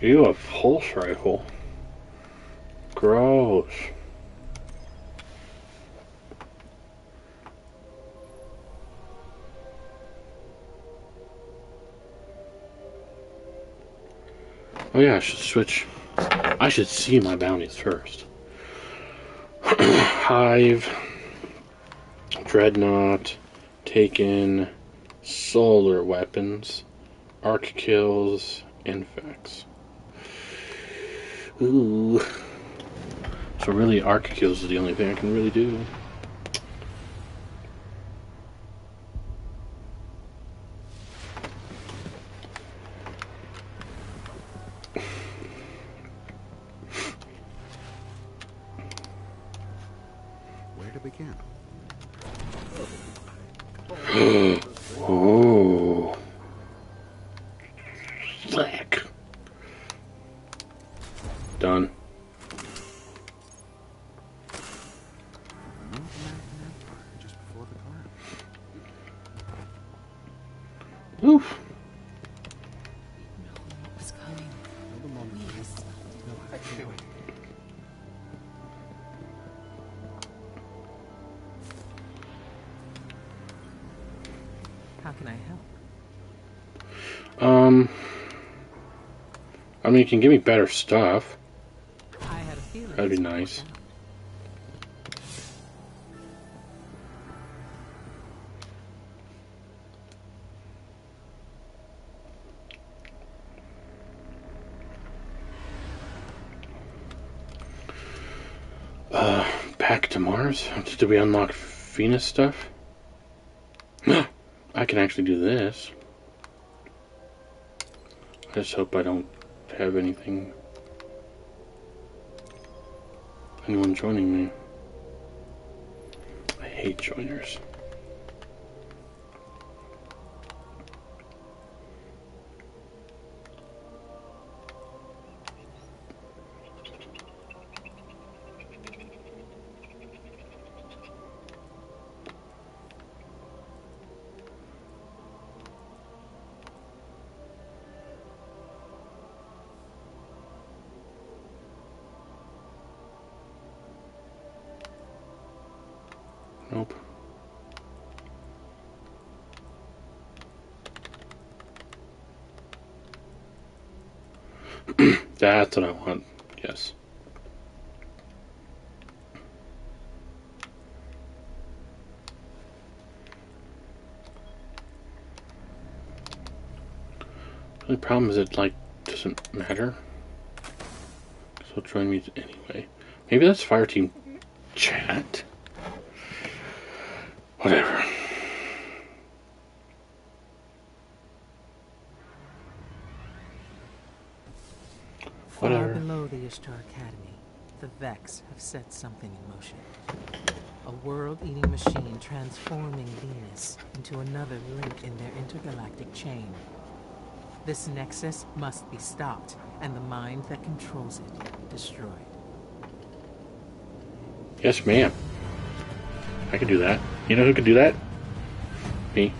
You have pulse rifle. Gross. Oh yeah, I should switch. I should see my bounties first. Hive, Dreadnought, Taken, Solar Weapons, Arc Kills, Infects. Ooh. So really, Arc Kills is the only thing I can really do. Where to begin? I mean, you can give me better stuff. I had a feeling. That'd be this would work nice. out. Uh, back to Mars? Did we unlock Venus stuff? I can actually do this. I just hope I don't have anything. Anyone joining me? I hate joiners. That's what I want. Yes. The problem is it like doesn't matter. So join me anyway. Maybe that's fire team chat. Whatever. Far Whatever. Below the Ishtar Academy, the Vex have set something in motion. A world-eating machine transforming Venus into another link in their intergalactic chain. This nexus must be stopped, and the mind that controls it destroyed. Yes, ma'am. I can do that. You know who can do that? Me.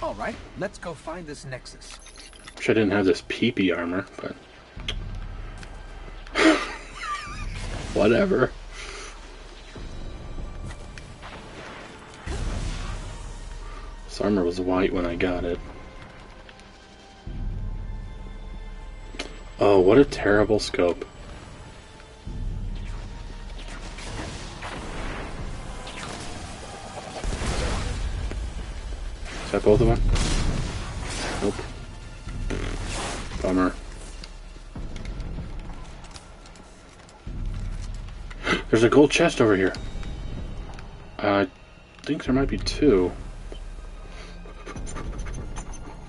All right, let's go find this nexus. Wish I didn't have this peepee armor, but whatever. This armor was white when I got it. Oh, what a terrible scope. Is that both of them? Bummer. There's a gold chest over here. Uh, I think there might be two.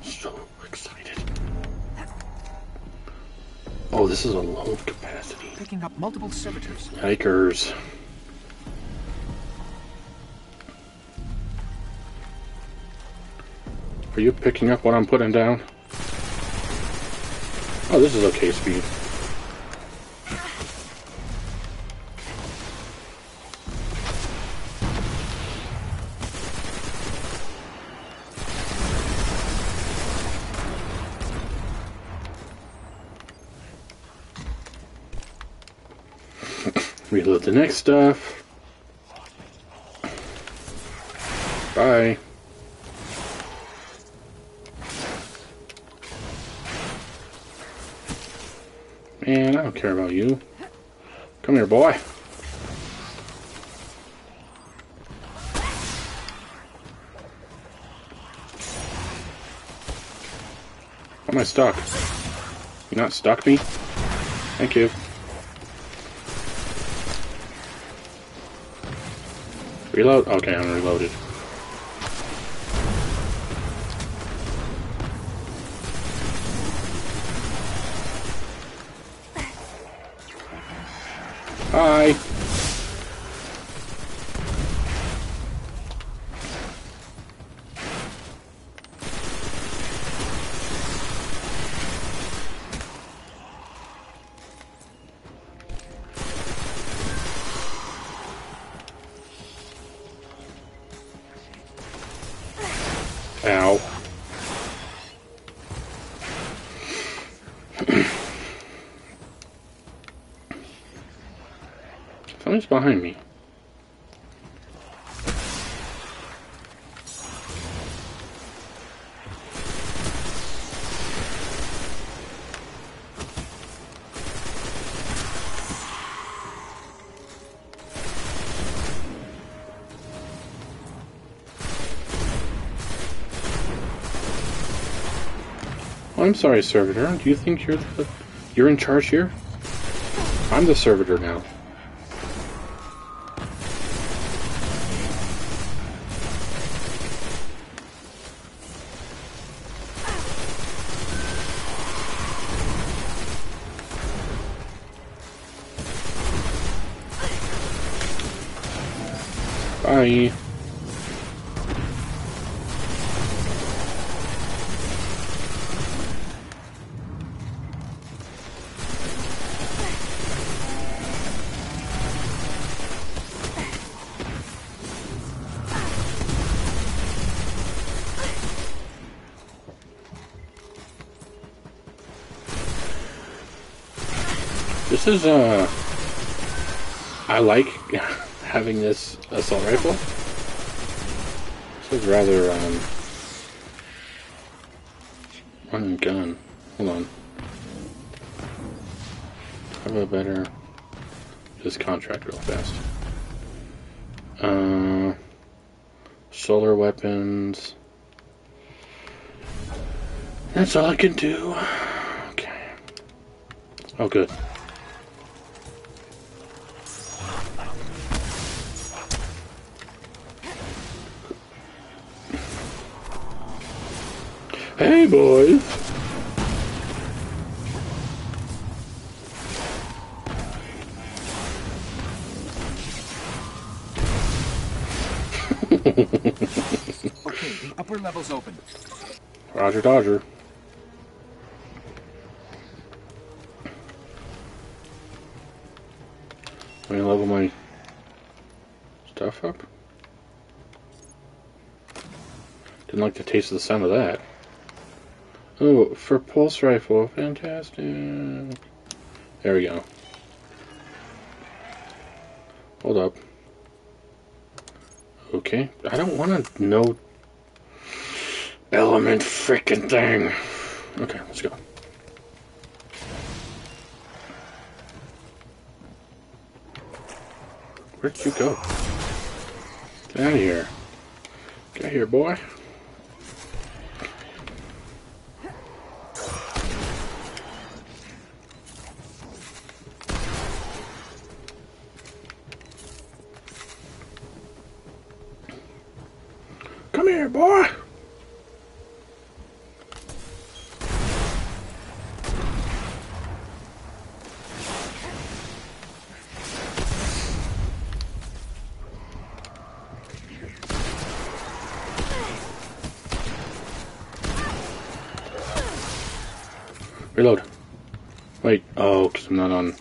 So excited. Oh, this is a load capacity. Picking up multiple servitors. Yikers. Are you picking up what I'm putting down? this is okay speed. Reload the next stuff. Care about you. Come here, boy. Why am I stuck? You not stuck me? Thank you. Reload? Okay, I'm reloaded. Hi. Something's behind me. I'm sorry, servitor. Do you think you're the, you're in charge here? I'm the servitor now. Bye. This is uh I like having this assault rifle. This is rather um and gun. Hold on. How about better just contract real fast. Uh solar weapons. That's all I can do. Okay. Oh good. Hey, boys. Okay, the upper level's open. Roger Dodger. Let me level my stuff up. Didn't like the taste of the sound of that. Oh, for pulse rifle, fantastic. There we go. Hold up. Okay, I don't want to know element freaking thing. Okay, let's go. Where'd you go? Get out of here. Get here, boy. Reload. Wait, oh, because I'm not on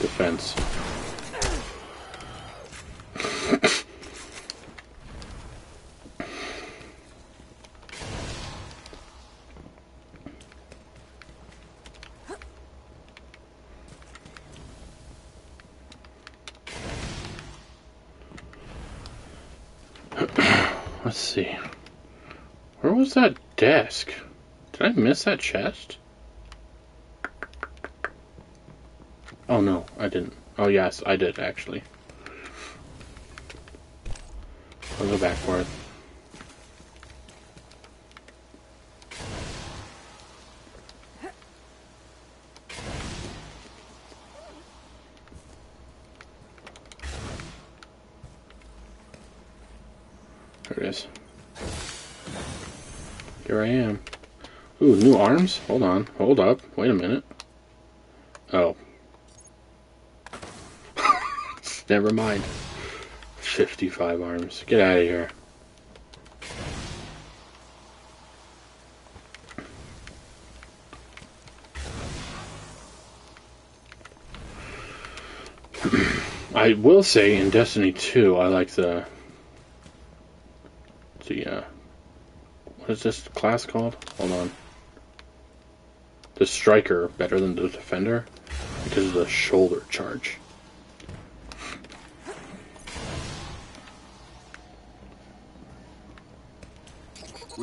defense. Let's see. Where was that desk? Did I miss that chest? Oh yes, I did actually. I'll go back for it. There it is. Here I am. Ooh, new arms? Hold on. Hold up. Wait a minute. Oh. Never mind. 55 arms. Get out of here. I will say in Destiny 2, I like the the uh, what is this class called? Hold on. The striker better than the defender because of the shoulder charge.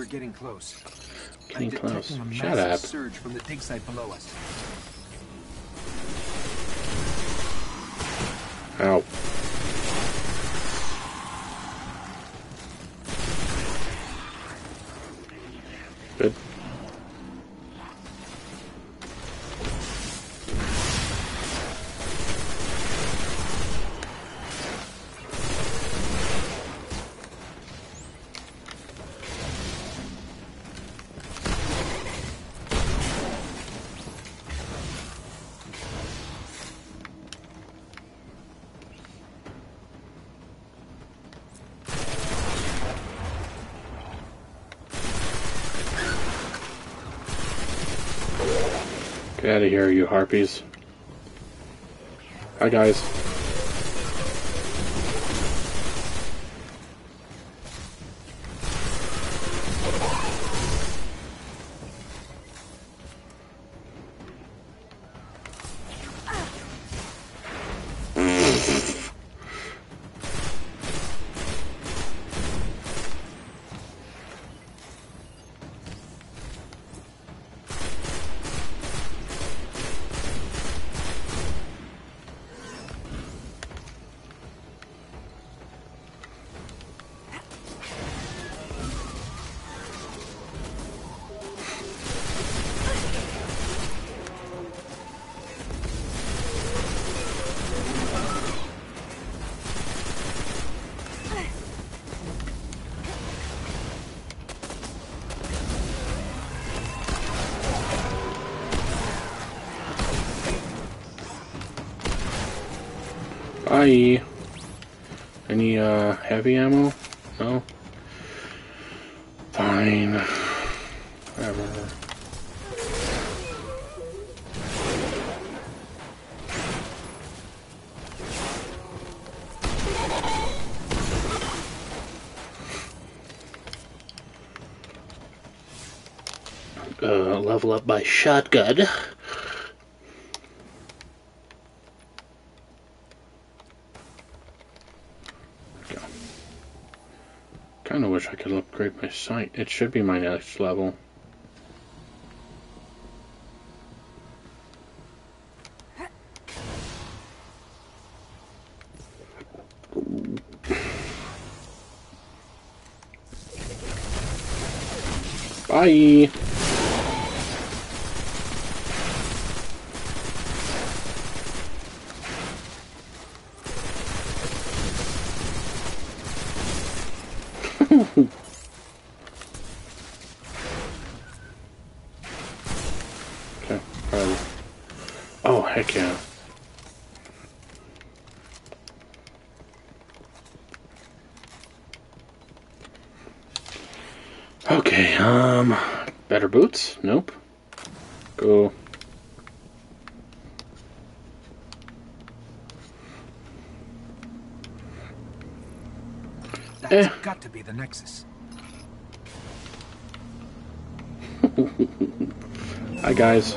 Getting close. Getting I'm close. Shut up. surge from the dig site below us. Ow. Out of here, you harpies. Hi, guys. Bye. Any uh heavy ammo? No. Fine. Whatever. Uh, level up my shotgun. Kind of wish I could upgrade my sight. It should be my next level. Bye. Okay. alright. Oh, heck yeah. Okay, um, better boots? Nope. Go. That's Eh. got to be the Nexus. Hi, guys.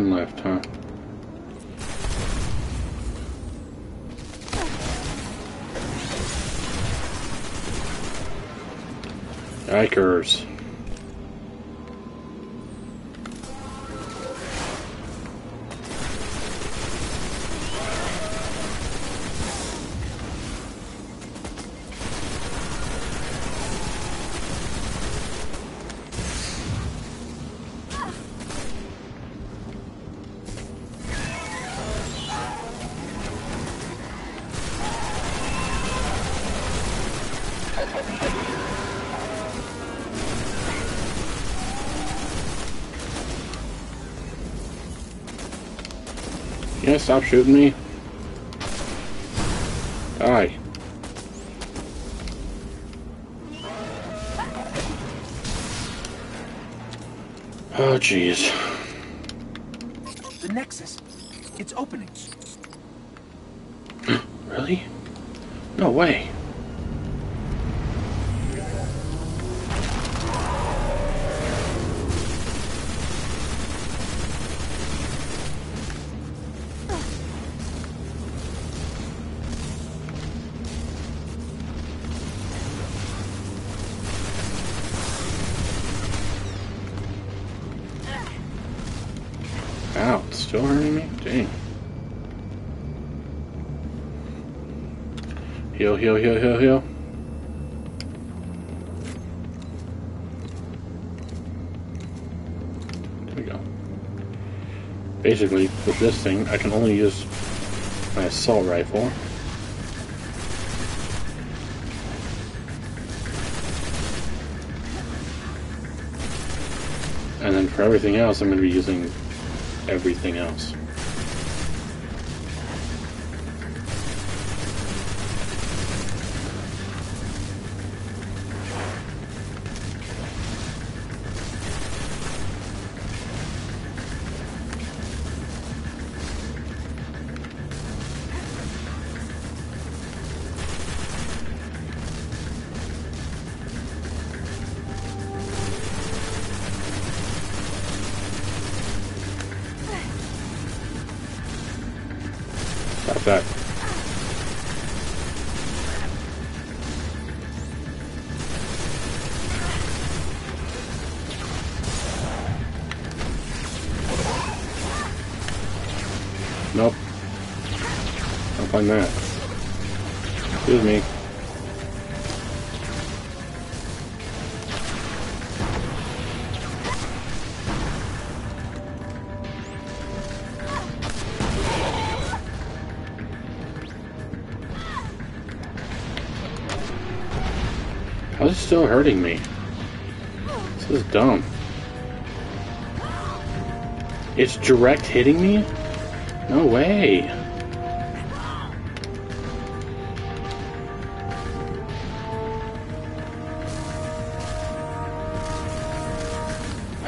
One left, huh? Gonna stop shooting me? Die. Oh, jeez. The Nexus. It's opening. Really? No way. Still hurting me? Dang. Heal, heal, heal, heal, heal. There we go. Basically, with this thing, I can only use my assault rifle. And then for everything else, I'm going to be using everything else. Find that. Excuse me. How's it still hurting me? This is dumb. It's direct hitting me? No way.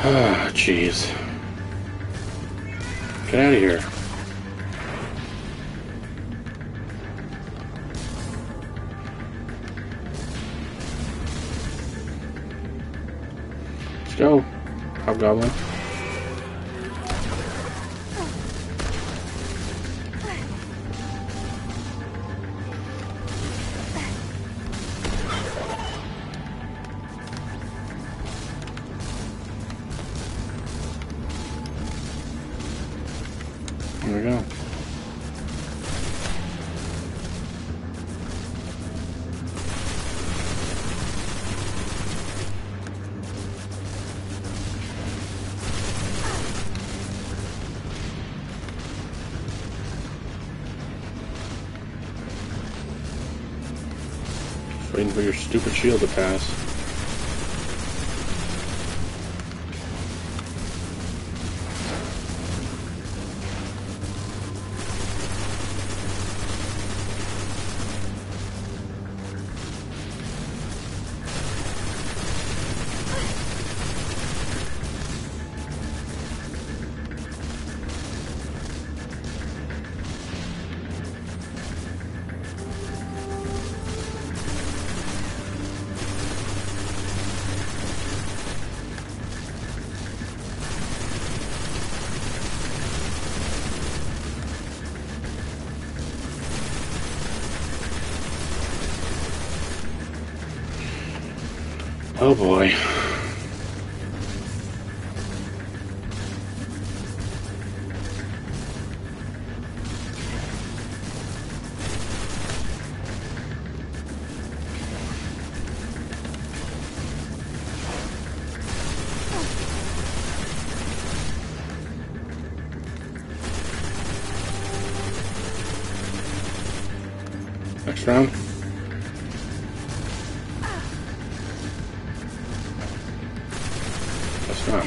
Ah, jeez. Get out of here. Let's go, Hobgoblin. Waiting for your stupid shield to pass. Round. That's not.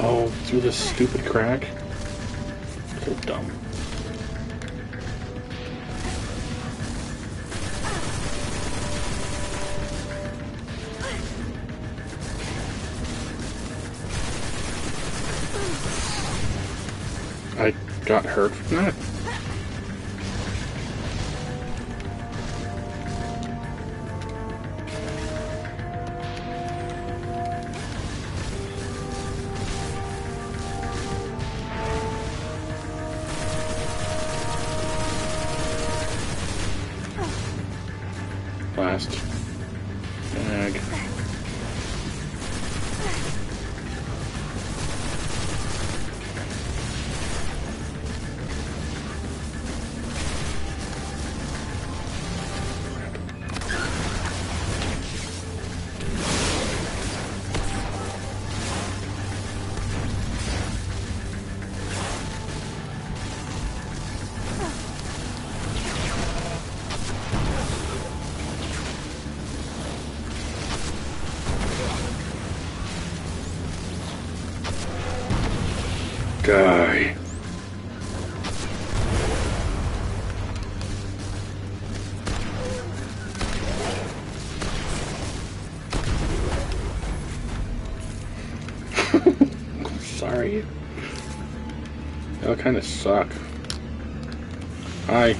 Oh, through this stupid crack? So dumb. I got hurt from that. Guy. Sorry. Y'all kind of suck. Hi.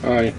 Hi.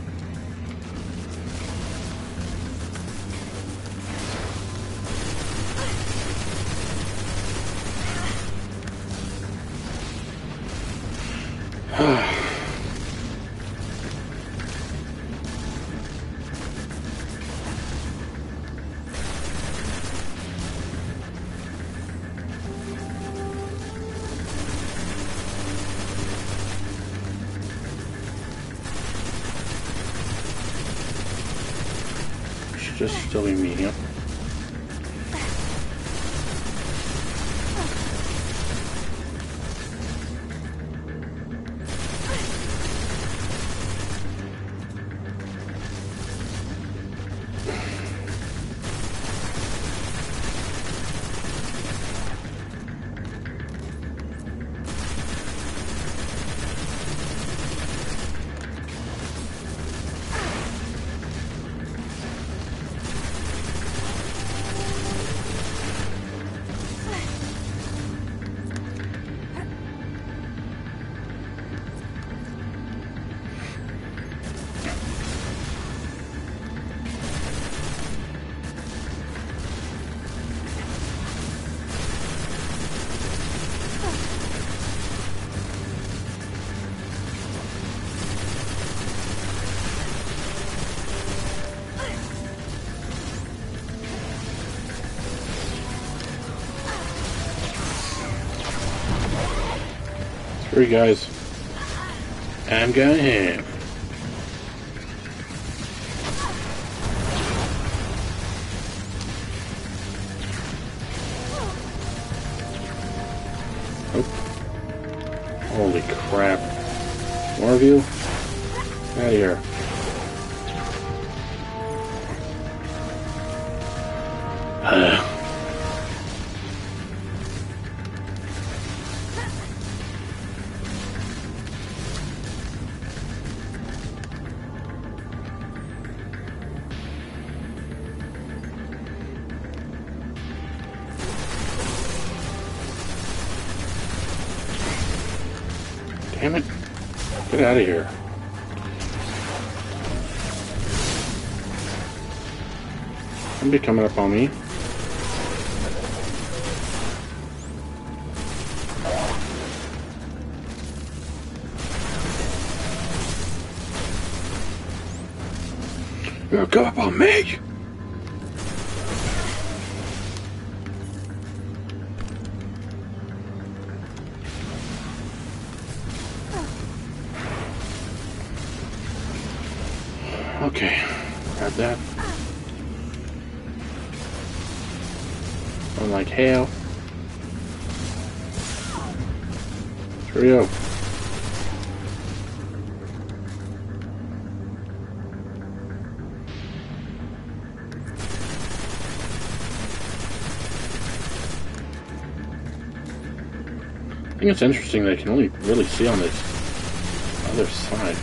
Three guys. I'm going ham. Holy crap. More Don't be coming up on me. Come up on me! Hell. Cheerio. I think it's interesting that I can only really see on this other side.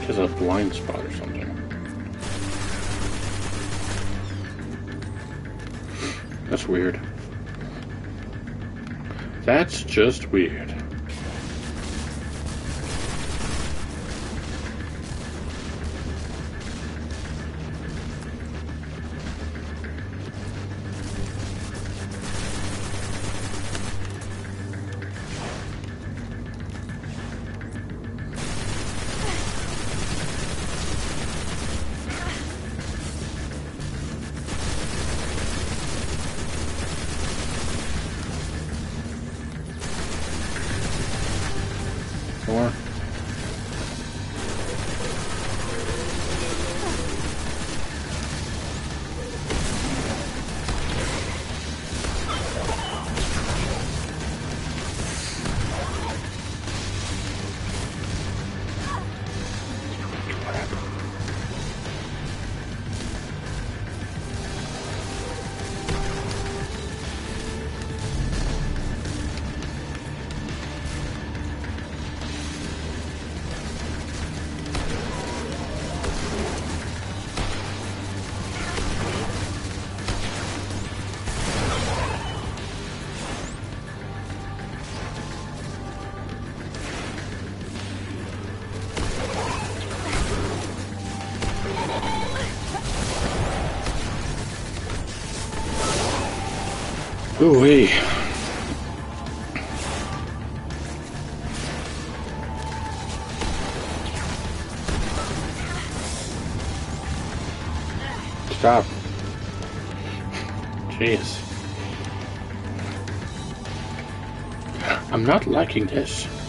Because of a blind spot or something. That's weird. That's just weird. Ooh wee. Stop. Jeez. I'm not liking this.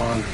On,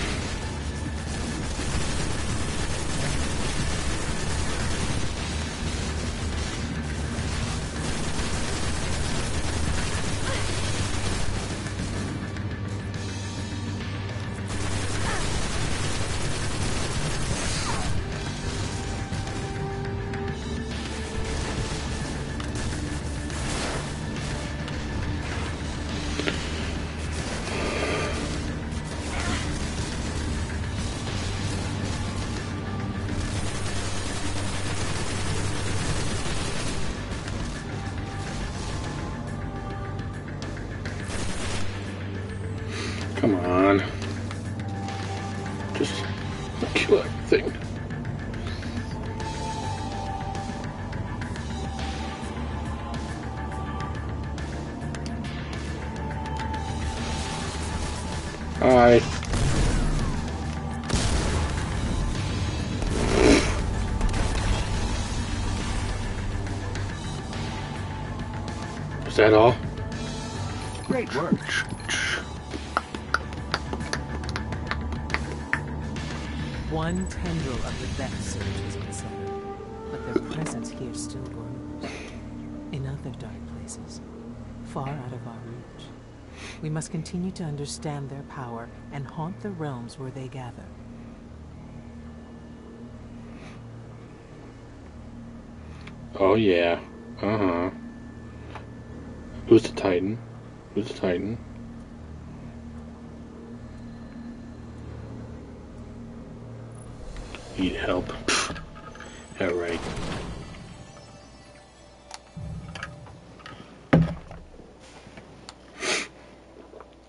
Is that all? Great work. One tendril of the Vex surge has been severed, but their presence here still grows. In other dark places, far out of our reach, We must continue to understand their power and haunt the realms where they gather. Oh yeah. Uh Who's the Titan? Who's the Titan? Need help. Alright.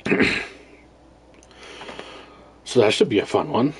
so that should be a fun one.